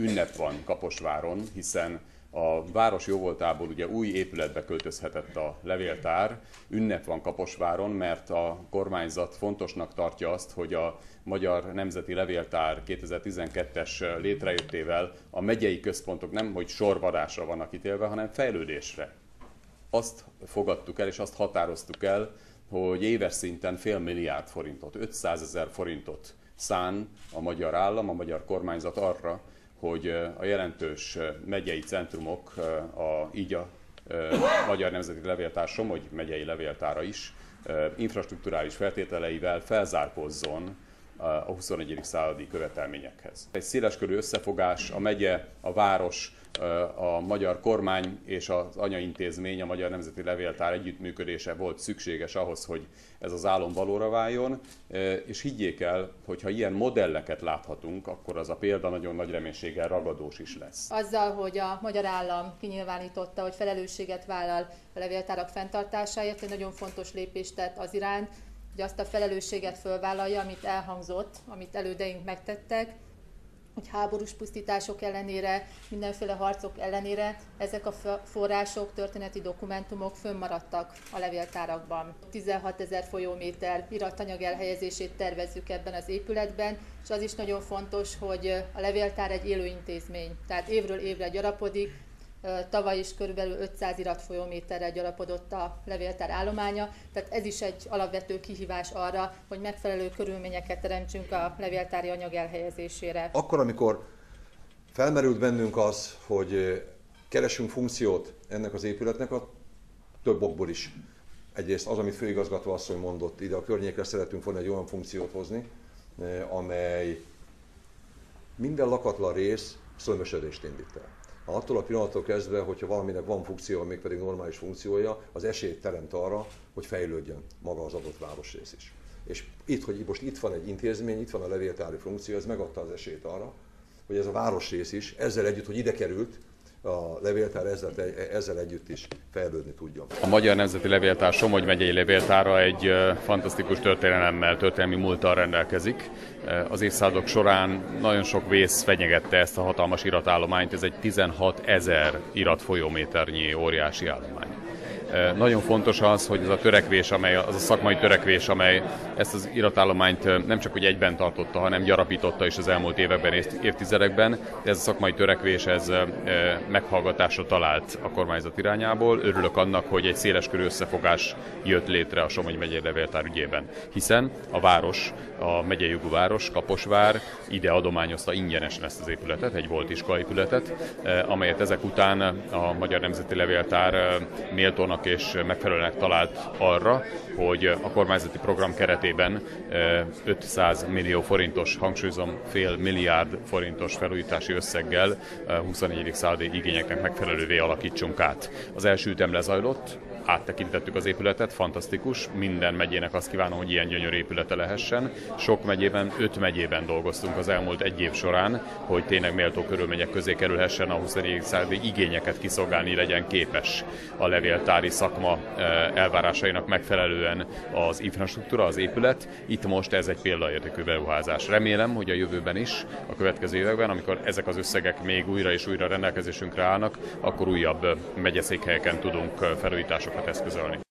ünnep van Kaposváron, hiszen a város jóvoltából ugye új épületbe költözhetett a levéltár, ünnep van Kaposváron, mert a kormányzat fontosnak tartja azt, hogy a Magyar Nemzeti Levéltár 2012-es létrejöttével a megyei központok nem hogy sorvadásra vannak ítélve, hanem fejlődésre. Azt fogadtuk el és azt határoztuk el, hogy éves szinten fél milliárd forintot, 500 ezer forintot szán a magyar állam, a magyar kormányzat arra, hogy a jelentős megyei centrumok, a, így a Magyar Nemzeti Levéltár Somogy megyei levéltára is infrastruktúrális feltételeivel felzárkózzon a 21. századi követelményekhez. Egy széleskörű összefogás, a megye, a város, a magyar kormány és az anyaintézmény, a Magyar Nemzeti Levéltár együttműködése volt szükséges ahhoz, hogy ez az álom valóra váljon, és higgyék el, hogy ha ilyen modelleket láthatunk, akkor az a példa nagyon nagy reménységgel ragadós is lesz. Azzal, hogy a magyar állam kinyilvánította, hogy felelősséget vállal a levéltárak fenntartásáért, egy nagyon fontos lépést tett az iránt, hogy azt a felelősséget fölvállalja, amit elhangzott, amit elődeink megtettek, hogy háborús pusztítások ellenére, mindenféle harcok ellenére ezek a források, történeti dokumentumok fönnmaradtak a levéltárakban. 16 ezer folyóméter iratanyag elhelyezését tervezzük ebben az épületben, és az is nagyon fontos, hogy a levéltár egy élő intézmény, tehát évről évre gyarapodik, Tavaly is körülbelül 500 iratfolyóméterrel gyarapodott a levéltár állománya, tehát ez is egy alapvető kihívás arra, hogy megfelelő körülményeket teremtsünk a levéltári anyag elhelyezésére. Akkor, amikor felmerült bennünk az, hogy keresünk funkciót ennek az épületnek, a több okból is. Egyrészt az, amit főigazgató asszony mondott, ide a környékre szeretünk volna egy olyan funkciót hozni, amely minden lakatlan rész szölmösödést indít el attól a pillanattól kezdve, hogyha valaminek van funkciója, mégpedig normális funkciója, az esélyt teremt arra, hogy fejlődjön maga az adott városrész is. És itt, hogy most itt van egy intézmény, itt van a levéltári funkció, ez megadta az esélyt arra, hogy ez a városrész is, ezzel együtt, hogy ide került, a levéltár ezzel, ezzel együtt is fejlődni tudjon. A Magyar Nemzeti Levéltár Somogy megyei levéltára egy fantasztikus történelemmel, történelmi múlttal rendelkezik. Az évszázadok során nagyon sok vész fenyegette ezt a hatalmas iratállományt, ez egy 16 ezer iratfolyóméternyi óriási állomány. Nagyon fontos az, hogy ez a törekvés, amely, az a szakmai törekvés, amely ezt az iratállományt nem csak hogy egyben tartotta, hanem gyarapította is az elmúlt években, évtizedekben. Ez a szakmai törekvés ez meghallgatásra talált a kormányzat irányából. Örülök annak, hogy egy széleskörű összefogás jött létre a Somogy megyei levéltár ügyében, hiszen a város, a megyei jogú város, Kaposvár ide adományozta ingyenesen ezt az épületet, egy volt iskolaépületet, amelyet ezek után a Magyar Nemzeti Levéltár méltónak alkalmasnak és megfelelőnek talált arra, hogy a kormányzati program keretében 500 millió forintos, hangsúlyozom fél milliárd forintos felújítási összeggel 24. századi igényeknek megfelelővé alakítsunk át. Az első ütem lezajlott, áttekintettük az épületet, fantasztikus, minden megyének azt kívánom, hogy ilyen gyönyörű épülete lehessen. Sok megyében, öt megyében dolgoztunk az elmúlt egy év során, hogy tényleg méltó körülmények közé kerülhessen a 21. századi igényeket kiszolgálni legyen képes a levéltári szakma eh, elvárásainak megfelelően az infrastruktúra, az épület. Itt most ez egy példaértékű beruházás. Remélem, hogy a jövőben is, a következő években, amikor ezek az összegek még újra és újra rendelkezésünkre állnak, akkor újabb megyeszékhelyeken tudunk felújításokat tudnak.